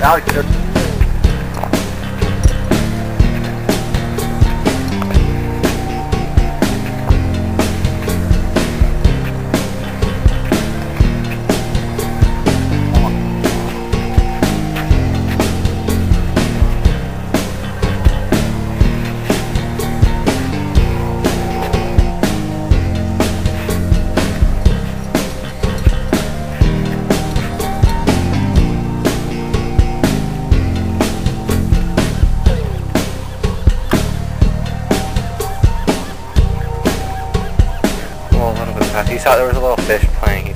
Now he saw there was a little fish playing